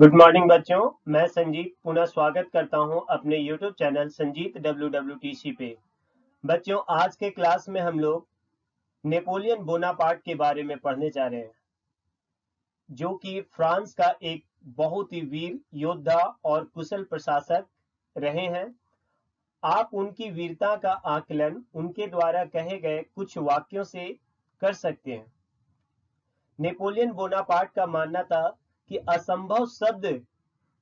Good morning बच्चों। मैं संजीत पुनः स्वागत करता हूँ अपने यूट्यूब चैनल संजीत डब्ल्यू पे। बच्चों, आज के क्लास में हम लोग नेपोलियन बोनापार्ट के बारे में पढ़ने जा रहे हैं, जो कि फ्रांस का एक बहुत ही वीर योद्धा और कुशल प्रशासक रहे हैं। आप उनकी वीरता का आकलन उनके द्वारा कहे गए कुछ वाक्यों से कर सकते हैं। नेपोलियन बोनापार्ट का मानना था कि असंभव शब्द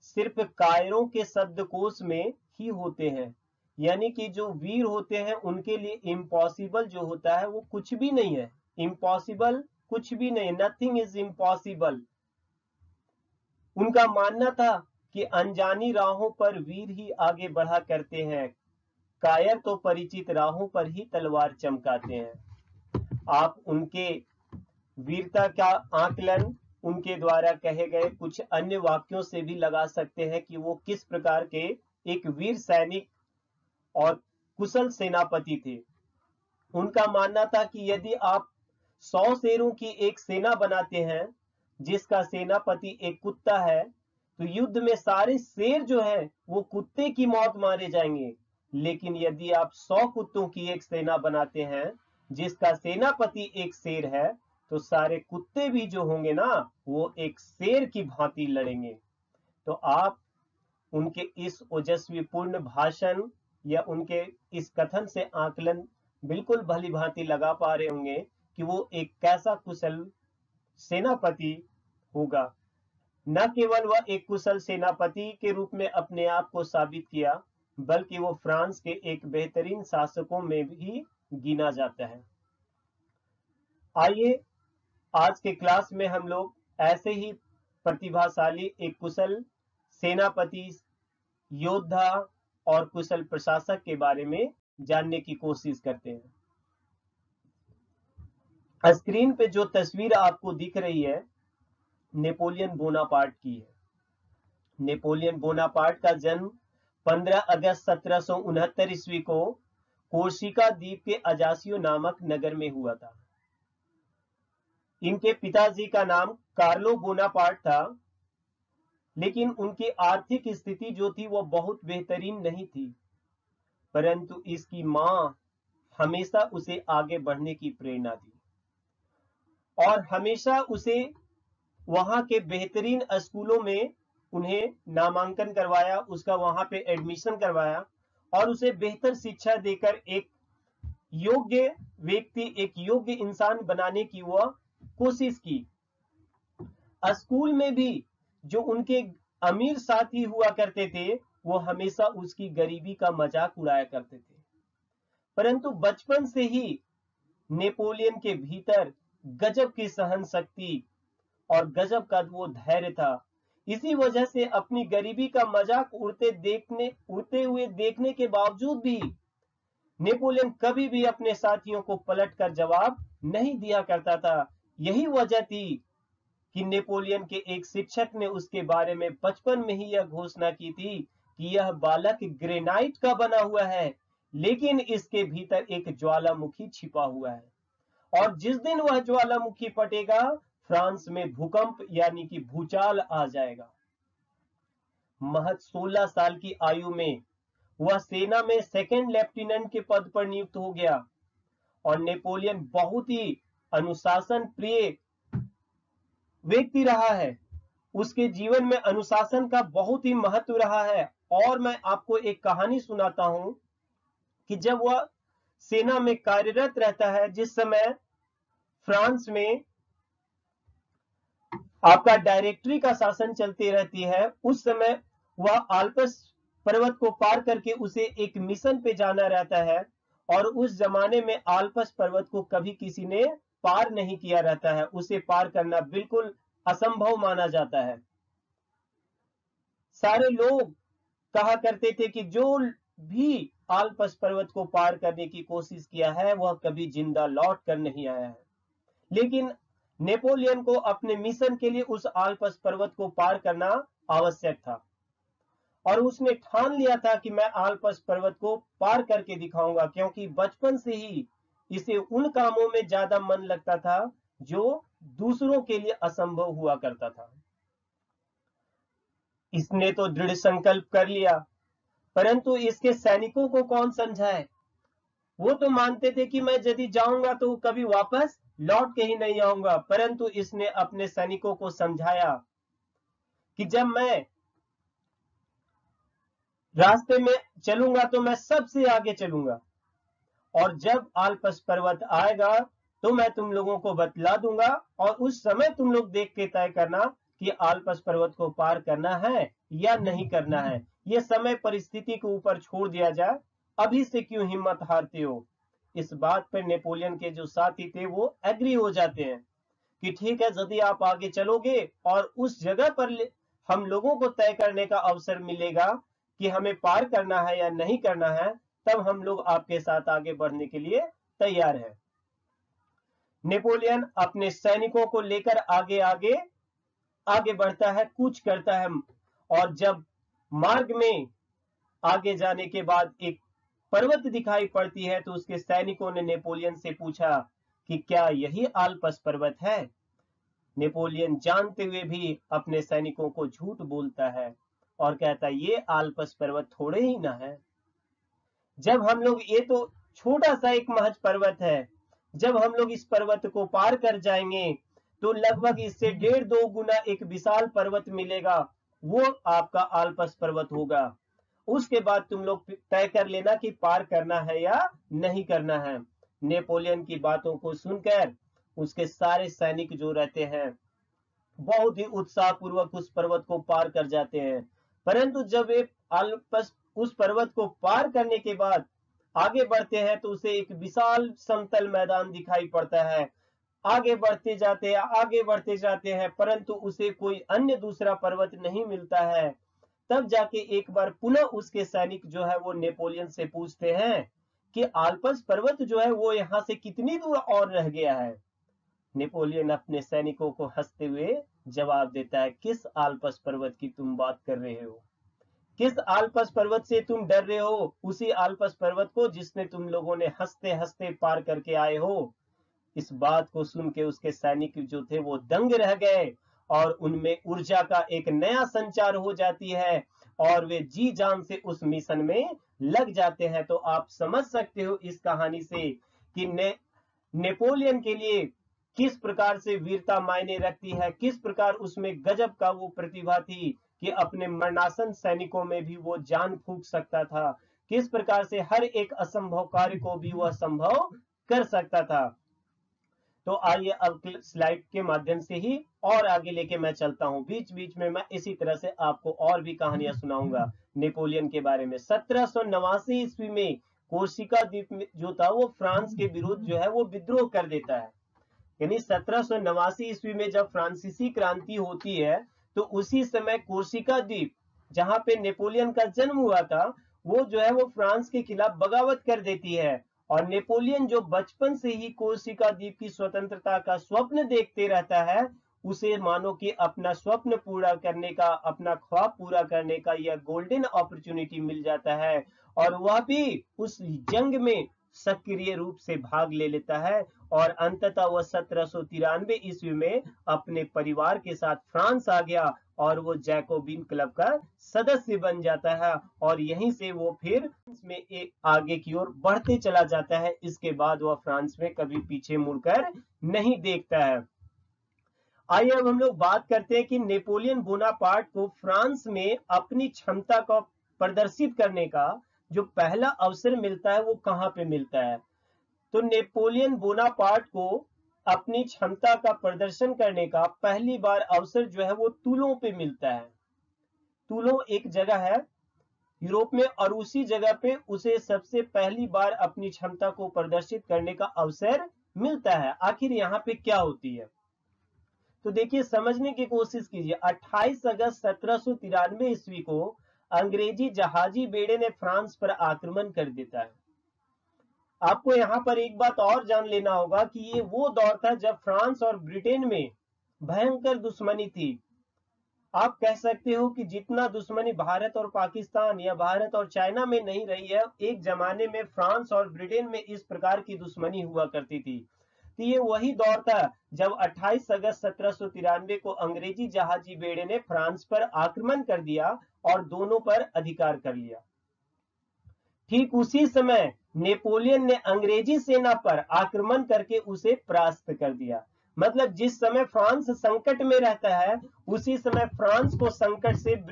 सिर्फ़ कायरों के शब्दकोश में ही होते हैं। यानी कि जो वीर होते हैं, उनके लिए इम्पॉसिबल जो होता है, वो कुछ भी नहीं है। इम्पॉसिबल कुछ भी नहीं नथिंग इज़ इम्पॉसिबल उनका मानना था कि अनजानी राहों पर वीर ही आगे बढ़ा करते हैं। कायर तो परिचित राहों पर ही तलवार चमकाते हैं। आप उनके वीरता का आकलन उनके द्वारा कहे गए कुछ अन्य वाक्यों से भी लगा सकते हैं कि वो किस प्रकार के एक वीर सैनिक और कुशल सेनापति थे। उनका मानना था कि यदि आप सौ शेरों की एक सेना बनाते हैं, जिसका सेनापति एक कुत्ता है तो युद्ध में सारे शेर जो है, वो कुत्ते की मौत मारे जाएँगे। लेकिन यदि आप सौ कुत्तों की एक सेना बनाते हैं, जिसका सेनापति एक शेर है तो सारे कुत्ते भी जो होंगे ना, वो एक शेर की भांति लड़ेंगे। तो आप उनके इस ओजस्वी पूर्ण भाषण या उनके इस कथन से आकलन बिल्कुल भली भांति लगा पा रहे होंगे कि वो एक कैसा कुशल सेनापति होगा। न केवल वह एक कुशल सेनापति के रूप में अपने आप को साबित किया, बल्कि वो फ्रांस के एक बेहतरीन शासकों में भी गिना जाता है। आइए आज के क्लास में हम लोग ऐसे ही प्रतिभाशाली, एक कुशल सेनापति, योद्धा और कुशल प्रशासक के बारे में जानने की कोशिश करते हैं। स्क्रीन पे जो तस्वीर आपको दिख रही है, नेपोलियन बोनापार्ट की है। नेपोलियन बोनापार्ट का जन्म 15 अगस्त सत्रह ईस्वी को कोर्सिका द्वीप के अजासियो नामक नगर में हुआ था। इनके पिताजी का नाम कार्लो बोनापार्ट था, लेकिन उनकी आर्थिक स्थिति जो थी वो बहुत बेहतरीन नहीं थी। परंतु इसकी माँ हमेशा उसे आगे बढ़ने की प्रेरणा दी और हमेशा उसे वहाँ के बेहतरीन स्कूलों में उन्हें नामांकन करवाया, उसका वहाँ पे एडमिशन करवाया और उसे बेहतर शिक्षा देकर एक योग्य व्यक्ति, एक योग्य इंसान बनाने की वह कोशिश की। स्कूल में भी जो उनके अमीर साथी हुआ करते थे, वो हमेशा उसकी गरीबी का मज़ाक उड़ाया करते थे। परंतु बचपन से ही नेपोलियन के भीतर गजब की सहन शक्ति और गजब का वो धैर्य था। इसी वजह से अपनी गरीबी का मज़ाक उड़ते देखने, उड़ते हुए देखने के बावजूद भी नेपोलियन कभी भी अपने साथियों को पलट कर जवाब नहीं दिया करता था। यही वजह थी कि नेपोलियन के एक शिक्षक ने उसके बारे में बचपन में ही यह घोषणा की थी कि यह बालक ग्रेनाइट का बना हुआ है, लेकिन इसके भीतर एक ज्वालामुखी छिपा हुआ है। और जिस दिन वह ज्वालामुखी पटेगा, फ्रांस में भूकंप यानी कि भूचाल आ जाएगा। महज 16 साल की आयु में वह सेना में सेकेंड लेफ्टिनेंट के पद पर नियुक्त हो गया और नेपोलियन बहुत ही अनुशासन प्रिय व्यक्ति रहा है। उसके जीवन में अनुशासन का बहुत ही महत्व रहा है। और मैं आपको एक कहानी सुनाता हूँ कि जब वह सेना में कार्यरत रहता है, जिस समय फ्रांस में आपका डायरेक्टरी का शासन चलती रहती है, उस समय वह आल्पस पर्वत को पार करके उसे एक मिशन पे जाना रहता है। और उस जमाने में आल्पस पर्वत को कभी किसी ने पार नहीं किया रहता है, उसे पार करना बिल्कुल असंभव माना जाता है। सारे लोग कहा करते थे कि जो भी आल्पस पर्वत को पार करने की कोशिश किया है, वह कभी ज़िंदा लौट कर नहीं आया है। लेकिन नेपोलियन को अपने मिशन के लिए उस आलपस पर्वत को पार करना आवश्यक था। और उसने ठान लिया था कि मैं आलपस पर्वत को पार करके दिखाऊँगा, क्योंकि बचपन से ही इसे उन कामों में ज़्यादा मन लगता था जो दूसरों के लिए असंभव हुआ करता था। इसने तो दृढ़ संकल्प कर लिया, परंतु इसके सैनिकों को कौन समझाए? वो तो मानते थे कि मैं यदि जाऊँगा तो कभी वापस लौट के ही नहीं आऊँगा, परंतु इसने अपने सैनिकों को समझाया कि जब मैं रास्ते में चलूँगा तो मैं सबसे आगे चलूँगा। और जब आलपस पर्वत आएगा तो मैं तुम लोगों को बतला दूँगा और उस समय तुम लोग देख के तय करना कि आलपस पर्वत को पार करना है या नहीं करना है। ये समय परिस्थिति के ऊपर छोड़ दिया जाए। अभी से क्यों हिम्मत हारते हो? इस बात पर नेपोलियन के जो साथी थे, वो एग्री हो जाते हैं कि ठीक है, यदि आप आगे चलोगे और उस जगह पर हम लोगों को तय करने का अवसर मिलेगा कि हमें पार करना है या नहीं करना है तब हम लोग आपके साथ आगे बढ़ने के लिए तैयार हैं। नेपोलियन अपने सैनिकों को लेकर आगे आगे आगे बढ़ता है कुछ करता है और जब मार्ग में आगे जाने के बाद एक पर्वत दिखाई पड़ती है तो उसके सैनिकों ने नेपोलियन से पूछा कि क्या यही आलपस पर्वत है? नेपोलियन जानते हुए भी अपने सैनिकों को झूठ बोलता है और कहता है, ये आलपस पर्वत थोड़े ही ना है। जब हम लोग, ये तो छोटा सा एक महज पर्वत है। जब हम लोग इस पर्वत को पार कर जाएँगे तो लगभग इससे डेढ़ दो गुना एक विशाल पर्वत मिलेगा। वो आपका आलपस पर्वत होगा। उसके बाद तुम लोग तय कर लेना कि पार करना है या नहीं करना है। नेपोलियन की बातों को सुनकर उसके सारे सैनिक जो रहते हैं, बहुत ही उत्साह पूर्वक उस पर्वत को पार कर जाते हैं। परंतु जब वे अल्पस उस पर्वत को पार करने के बाद आगे बढ़ते हैं तो उसे एक विशाल समतल मैदान दिखाई पड़ता है। आगे बढ़ते जाते हैं, आगे बढ़ते जाते हैं, परंतु उसे कोई अन्य दूसरा पर्वत नहीं मिलता है। तब जाके एक बार पुनः उसके सैनिक जो है वो नेपोलियन से पूछते हैं कि, आल्पस, पर्वत जो है वो यहाँ से कितनी दूर और रह गया है? नेपोलियन अपने सैनिकों को हँसते हुए जवाब देता है, किस आल्पस पर्वत की तुम बात कर रहे हो? किस आलपस पर्वत से तुम डर रहे हो? उसी आल्पस पर्वत को जिसने तुम लोगों ने हँसते हँसते पार करके आए हो। इस बात को सुन के उसके सैनिक जो थे वो दंग रह गए और उनमें ऊर्जा का एक नया संचार हो जाती है और वे जी जान से उस मिशन में लग जाते हैं। तो आप समझ सकते हो इस कहानी से कि ने, नेपोलियन के लिए किस प्रकार से वीरता मायने रखती है किस प्रकार उसमें गजब का वो प्रतिभा थी कि अपने मरणासन सैनिकों में भी वो जान फूक सकता था। किस प्रकार से हर एक असंभव कार्य को भी वह संभव कर सकता था। तो आइए अब स्लाइड के माध्यम से ही और आगे लेके मैं चलता हूँ। बीच बीच में मैं इसी तरह से आपको और भी कहानियाँ सुनाऊँगा नेपोलियन के बारे में। सत्रह सो नवासी ईस्वी में कोशिका द्वीप जो था, वो फ्रांस के विरुद्ध जो है, वो विद्रोह कर देता है। यानी सत्रह सो नवासी ईस्वी में जब फ्रांसीसी क्रांति होती है तो उसी समय कोर्सिका द्वीप, जहाँ पे नेपोलियन का जन्म हुआ था, वो जो है वो फ्रांस के खिलाफ बगावत कर देती है। और नेपोलियन जो बचपन से ही कोर्सिका द्वीप की स्वतंत्रता का स्वप्न देखते रहता है, उसे मानो कि अपना स्वप्न पूरा करने का, अपना ख्वाब पूरा करने का यह गोल्डन अपॉर्चुनिटी मिल जाता है। और वह भी उस जंग में सक्रिय रूप से भाग ले लेता है। और अंततः वह सत्रह ईस्वी में अपने परिवार के साथ फ्रांस आ गया और वो जैकोबिन क्लब का सदस्य बन जाता है और यहीं से वो फिर में एक आगे की ओर बढ़ते चला जाता है। इसके बाद वह फ्रांस में कभी पीछे मुड़कर नहीं देखता है। आइए अब हम लोग बात करते हैं कि नेपोलियन बोनापार्ट को फ्रांस में अपनी क्षमता को प्रदर्शित करने का जो पहला अवसर मिलता है वो कहाँ पे मिलता है? तो नेपोलियन बोनापार्ट को अपनी क्षमता का प्रदर्शन करने का पहली बार अवसर जो है वो तुलों पे मिलता है। तुलो एक जगह है, यूरोप में, और उसी जगह पे उसे सबसे पहली बार अपनी क्षमता को प्रदर्शित करने का अवसर मिलता है। आखिर यहाँ पे क्या होती है? तो देखिए, समझने की कोशिश कीजिए 28 अगस्त सत्रह सौ तिरानवे ईस्वी को अंग्रेज़ी जहाजी बेड़े ने फ्रांस पर आक्रमण कर देता है। आपको यहाँ पर एक बात और जान लेना होगा कि ये वो दौर था जब फ्रांस और ब्रिटेन में भयंकर दुश्मनी थी। आप कह सकते हो कि जितना दुश्मनी भारत और पाकिस्तान या भारत और चाइना में नहीं रही है, एक जमाने में फ्रांस और ब्रिटेन में इस प्रकार की दुश्मनी हुआ करती थी। तो ये वही दौर था जब 28 अगस्त सत्रह सौ तिरानवे को अंग्रेज़ी जहाजी बेड़े ने फ्रांस पर आक्रमण कर दिया और दोनों पर अधिकार कर लिया। ठीक उसी समय नेपोलियन ने अंग्रेज़ी सेना पर आक्रमण करके उसे परास्त कर दिया। मतलब जिस समय फ्रांस संकट में रहता है, उसी समय फ्रांस को संकट से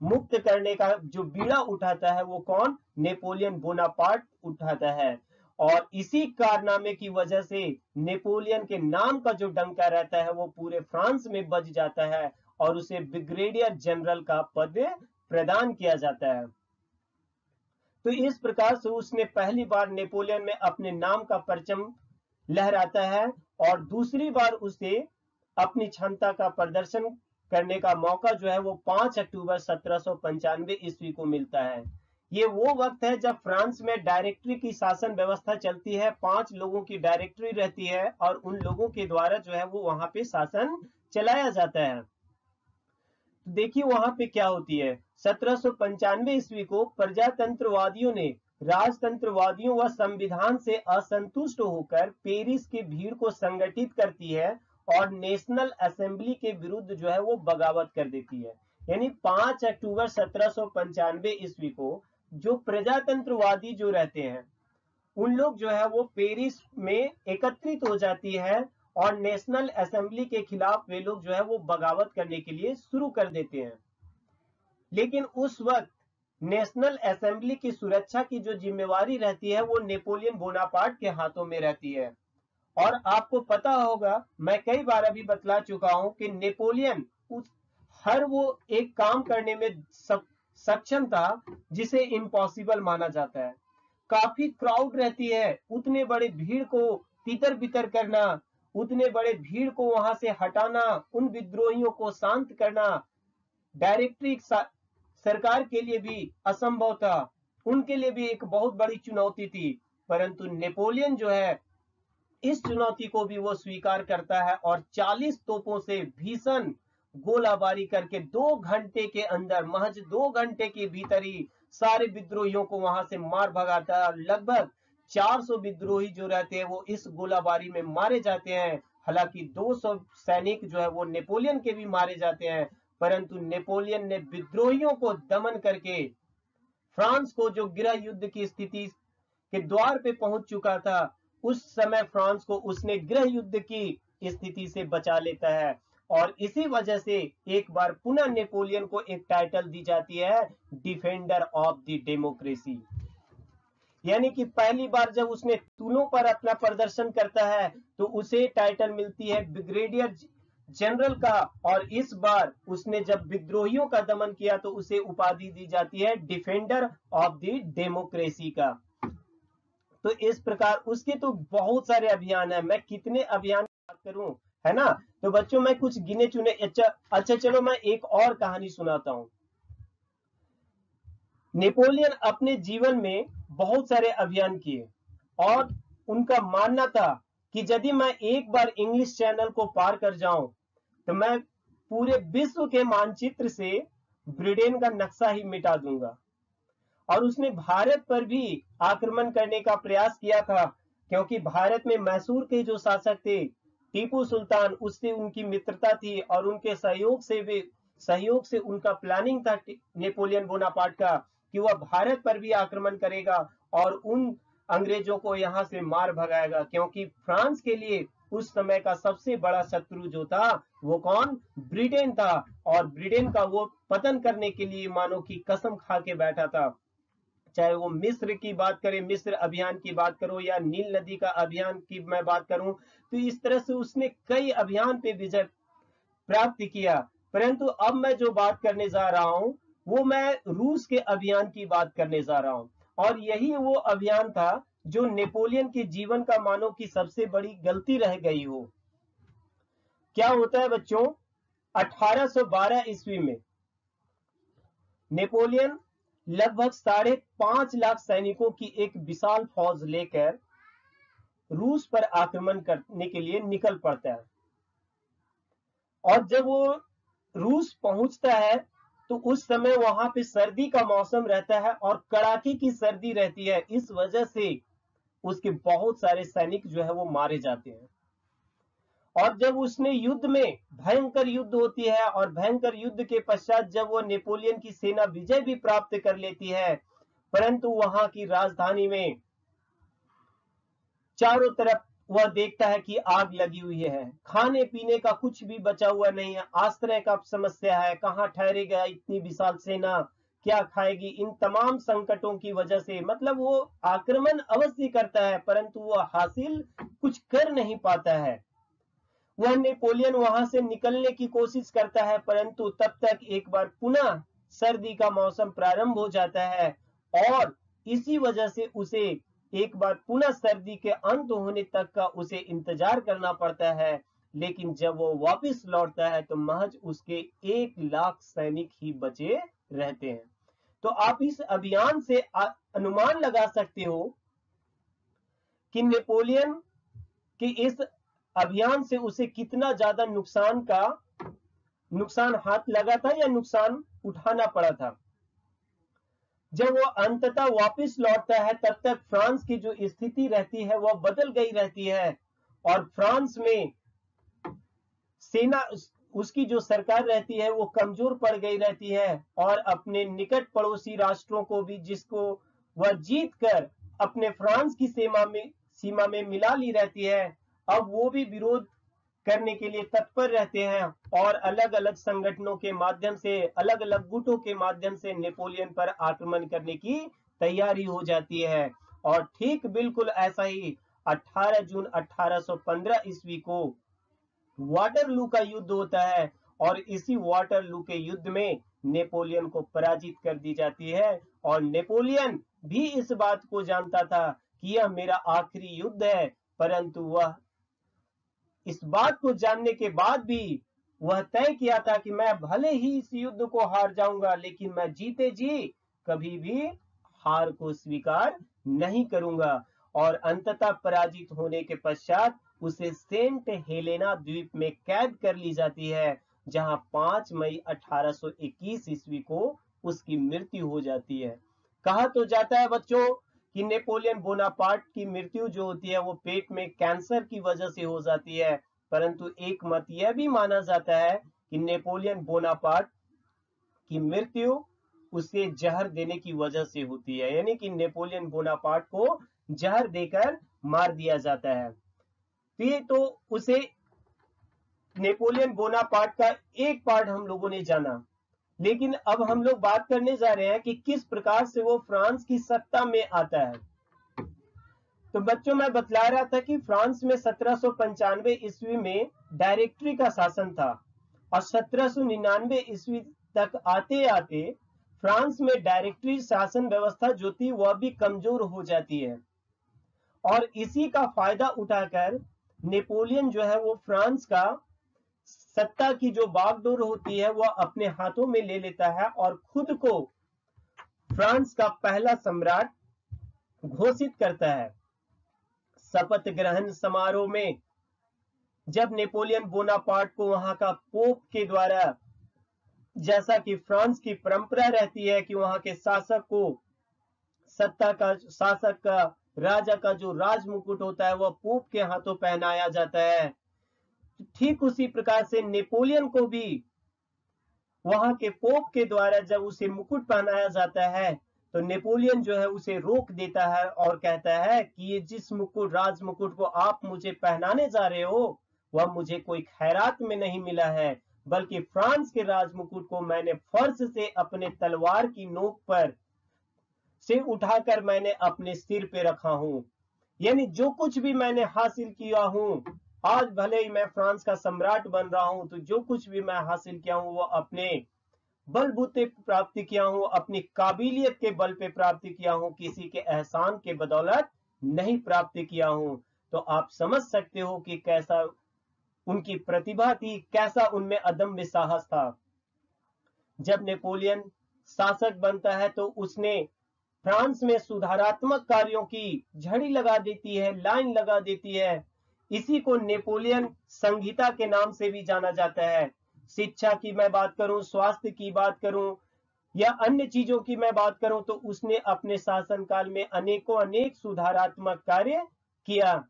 मुक्त करने का जो बीड़ा उठाता है, वो कौन? नेपोलियन बोनापार्ट उठाता है। और इसी कारनामे की वजह से नेपोलियन के नाम का जो डंका रहता है, वो पूरे फ्रांस में बज जाता है और उसे ब्रिगेडियर जनरल का पद प्रदान किया जाता है। तो इस प्रकार से उसने पहली बार नेपोलियन में अपने नाम का परचम लहराता है और दूसरी बार उसे अपनी क्षमता का प्रदर्शन करने का मौका जो है वो 5 अक्टूबर सत्रह सौ पंचानवे ईस्वी को मिलता है। ये वो वक्त है जब फ्रांस में डायरेक्टरी की शासन व्यवस्था चलती है, पाँच लोगों की डायरेक्टरी रहती है और उन लोगों के द्वारा जो है वो वहाँ पे शासन चलाया जाता है। तो देखिए वहाँ पे क्या होती है। सत्रह ईस्वी को प्रजातंत्रवादियों ने राजतंत्रवादियों व संविधान से असंतुष्ट होकर पेरिस की भीड़ को संगठित करती है और नेशनल असेंबली के विरुद्ध जो है वो बगावत कर देती है। यानी 5 अक्टूबर सत्रह ईस्वी को जो प्रजातंत्रवादी जो रहते हैं, उन लोग जो है वो पेरिस में एकत्रित हो जाती है और नेशनल असेंबली के खिलाफ वे लोग जो है वो बगावत करने के लिए शुरू कर देते हैं। लेकिन उस वक्त नेशनल असेंबली की सुरक्षा की जो जिम्मेवारी रहती है, वो नेपोलियन बोनापार्ट के हाथों में रहती है। और आपको पता होगा, मैं कई बार अभी बतला चुका हूँ कि नेपोलियन उस हर वो एक काम करने में सक्षम था, जिसे इम्पॉसिबल माना जाता है। काफ़ी क्राउड रहती है, उतने बड़े भीड़ को तितर बितर करना, उतने बड़े भीड़ को वहाँ से हटाना, उन विद्रोहियों को शांत करना डायरेक्टरी सरकार के लिए भी असंभव था। उनके लिए भी एक बहुत बड़ी चुनौती थी। परंतु नेपोलियन जो है, इस चुनौती को भी वो स्वीकार करता है और 40 तोपों से भीषण गोलाबारी करके दो घंटे के अंदर, महज दो घंटे के भीतर ही सारे विद्रोहियों को वहाँ से मार भगाता है। लगभग 400 विद्रोही जो रहते हैं, वो इस गोलाबारी में मारे जाते हैं। हालाँकि 200 सैनिक जो है, वो नेपोलियन के भी मारे जाते हैं। परंतु नेपोलियन ने विद्रोहियों को दमन करके फ्रांस को जो गृह युद्ध की स्थिति के द्वार पे पहुँच चुका था, उस समय फ्रांस को उसने गृह युद्ध की स्थिति से बचा लेता है। और इसी वजह से एक बार पुनः नेपोलियन को एक टाइटल दी जाती है डिफेंडर ऑफ़ द डेमोक्रेसी यानी कि पहली बार जब उसने तूलों पर अपना प्रदर्शन करता है तो उसे टाइटल मिलती है ब्रिगेडियर जनरल का और इस बार उसने जब विद्रोहियों का दमन किया तो उसे उपाधि दी जाती है डिफेंडर ऑफ़ द डेमोक्रेसी का। तो इस प्रकार उसके तो बहुत सारे अभियान है। मैं कितने अभियान बात करूँ, है ना? तो बच्चों, मैं कुछ गिने चुने अच्छा अच्छा चलो मैं एक और कहानी सुनाता हूँ। नेपोलियन अपने जीवन में बहुत सारे अभियान किए और उनका मानना था कि यदि मैं एक बार इंग्लिश चैनल को पार कर जाऊँ तो मैं पूरे विश्व के मानचित्र से ब्रिटेन का नक्शा ही मिटा दूँगा। और उसने भारत पर भी आक्रमण करने का प्रयास किया था, क्योंकि भारत में मैसूर के जो शासक थे, टीपू सुल्तान, उससे उनकी मित्रता थी और उनके सहयोग से भी, सहयोग से उनका प्लानिंग था नेपोलियन बोनापार्ट का, कि वह भारत पर भी आक्रमण करेगा और उन अंग्रेज़ों को यहाँ से मार भगाएगा, क्योंकि फ्रांस के लिए उस समय का सबसे बड़ा शत्रु जो था, वो कौन? ब्रिटेन था, और ब्रिटेन का वो पतन करने के लिए मानो की कसम खा के बैठा था। चाहे वो मिस्र की बात करें, मिस्र अभियान की बात करो, या नील नदी का अभियान की मैं बात करूँ तो इस तरह से उसने कई अभियान पे विजय प्राप्त किया। परंतु अब मैं जो बात करने जा रहा हूँ, वो मैं रूस के अभियान की बात करने जा रहा हूँ। और यही वो अभियान था जो नेपोलियन के जीवन का मानो की सबसे बड़ी गलती रह गई हो। क्या होता है बच्चों? 1812 ईस्वी में नेपोलियन लगभग साढ़े पाँच लाख सैनिकों की एक विशाल फौज लेकर रूस पर आक्रमण करने के लिए निकल पड़ता है। और जब वो रूस पहुँचता है तो उस समय वहाँ पे सर्दी का मौसम रहता है और कड़ाके की सर्दी रहती है। इस वजह से उसके बहुत सारे सैनिक जो है वो मारे जाते हैं। और जब उसने युद्ध में भयंकर युद्ध होती है और भयंकर युद्ध के पश्चात जब वो नेपोलियन की सेना विजय भी प्राप्त कर लेती है, परंतु वहाँ की राजधानी में चारों तरफ़ वह देखता है कि आग लगी हुई है। खाने पीने का कुछ भी बचा हुआ नहीं है। आश्रय का समस्या है। कहाँ ठहरेगा इतनी विशाल सेना? क्या खाएगी? इन तमाम संकटों की वजह से। मतलब वो आक्रमण अवश्य करता है, परंतु वह हासिल कुछ कर नहीं पाता है। वह नेपोलियन वहाँ से निकलने की कोशिश करता है, परंतु तब तक एक बार पुनः सर्दी का मौसम प्रारंभ हो जाता है और इसी वजह से उसे एक बार पुनः सर्दी के अंत होने तक का उसे इंतज़ार करना पड़ता है, लेकिन जब वो वापस लौटता है तो महज उसके एक लाख सैनिक ही बचे रहते हैं। तो आप इस अभियान से अनुमान लगा सकते हो कि नेपोलियन के इस अभियान से उसे कितना ज़्यादा नुकसान का, नुकसान हाथ लगा था या नुकसान उठाना पड़ा था? जब वो अंततः वापस लौटता है, तब तक फ्रांस की जो स्थिति रहती है, वह बदल गई रहती है। और फ्रांस में सेना, उसकी जो सरकार रहती है, वो कमज़ोर पड़ गई रहती है। और अपने निकट पड़ोसी राष्ट्रों को भी, जिसको वह जीत कर अपने फ्रांस की सीमा में सीमा में मिला ली रहती है, अब वो भी विरोध करने के लिए तत्पर रहते हैं और अलग अलग संगठनों के माध्यम से अलग अलग गुटों के माध्यम से नेपोलियन पर आक्रमण करने की तैयारी हो जाती है। और ठीक बिल्कुल ऐसा ही 18 जून 1815 ईस्वी को वाटरलू का युद्ध होता है और इसी वाटरलू के युद्ध में नेपोलियन को पराजित कर दी जाती है। और नेपोलियन भी इस बात को जानता था कि यह मेरा आखिरी युद्ध है, परंतु वह इस बात को जानने के बाद भी वह तय किया था कि मैं भले ही इस युद्ध को हार जाऊँगा, लेकिन मैं जीते जी कभी भी हार को स्वीकार नहीं करूँगा। और अंततः पराजित होने के पश्चात उसे सेंट हेलेना द्वीप में कैद कर ली जाती है, जहाँ 5 मई 1821 ईस्वी को उसकी मृत्यु हो जाती है। कहा तो जाता है, बच्चों कि नेपोलियन बोनापार्ट की मृत्यु जो होती है वो पेट में कैंसर की वजह से हो जाती है। परंतु एक मत यह भी माना जाता है कि नेपोलियन बोनापार्ट की मृत्यु उसे जहर देने की वजह से होती है। यानी कि नेपोलियन बोनापार्ट को जहर देकर मार दिया जाता है। तो ये तो उसे नेपोलियन बोनापार्ट का एक पार्ट हम लोगों ने जाना। लेकिन अब हम लोग बात करने जा रहे हैं कि किस प्रकार से वो फ्रांस की सत्ता में आता है। तो बच्चों, मैं बतला रहा था कि फ्रांस में सत्रह ईस्वी में डायरेक्टरी का शासन था और सत्रह ईस्वी तक आते आते फ्रांस में डायरेक्टरी शासन व्यवस्था जो थी, वह भी कमज़ोर हो जाती है। और इसी का फ़ायदा उठाकर नेपोलियन जो है, वो फ्रांस का सत्ता की जो बागडोर होती है, वह अपने हाथों में ले लेता है और खुद को फ्रांस का पहला सम्राट घोषित करता है। शपथ ग्रहण समारोह में जब नेपोलियन बोनापार्ट को वहाँ का पोप के द्वारा, जैसा कि फ्रांस की परंपरा रहती है कि वहाँ के शासक को सत्ता का, शासक का, राजा का जो राज मुकुट होता है, वह पोप के हाथों पहनाया जाता है। ठीक उसी प्रकार से नेपोलियन को भी वहाँ के पोप के द्वारा जब उसे मुकुट पहनाया जाता है तो नेपोलियन जो है उसे रोक देता है और कहता है कि ये जिस मुकुट, राज मुकुट को आप मुझे पहनाने जा रहे हो, वह मुझे कोई खैरात में नहीं मिला है, बल्कि फ्रांस के राज मुकुट को मैंने फर्श से अपने तलवार की नोक पर से उठाकर मैंने अपने सिर पे रखा हूँ। यानी जो कुछ भी मैंने हासिल किया हूँ आज भले ही मैं फ्रांस का सम्राट बन रहा हूँ तो जो कुछ भी मैं हासिल किया हूँ वो अपने बलबूते प्राप्ति किया हूँ, अपनी काबिलियत के बल पे प्राप्ति किया हूँ, किसी के एहसान के बदौलत नहीं प्राप्ति किया हूँ। तो आप समझ सकते हो कि कैसा उनकी प्रतिभा थी, कैसा उनमें अदम्य साहस था। जब नेपोलियन शासक बनता है तो उसने फ्रांस में सुधारात्मक कार्यों की झड़ी लगा देती है, लाइन लगा देती है। इसी को नेपोलियन संहिता के नाम से भी जाना जाता है। शिक्षा की मैं बात करूँ, स्वास्थ्य की बात करूँ, या अन्य चीज़ों की मैं बात करूँ तो उसने अपने शासनकाल में अनेकों अनेक सुधारात्मक कार्य किया।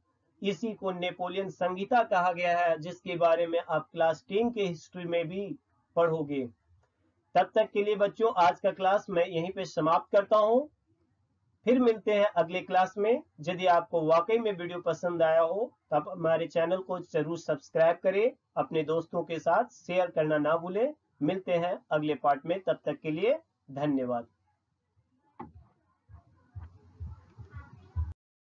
इसी को नेपोलियन संहिता कहा गया है, जिसके बारे में आप क्लास टेन के हिस्ट्री में भी पढ़ोगे। तब तक के लिए बच्चों, आज का क्लास मैं यहीं पे समाप्त करता हूँ। फिर मिलते हैं अगले क्लास में। यदि आपको वाकई में वीडियो पसंद आया हो तो आप हमारे चैनल को ज़रूर सब्सक्राइब करें, अपने दोस्तों के साथ शेयर करना ना भूलें। मिलते हैं अगले पार्ट में, तब तक के लिए धन्यवाद।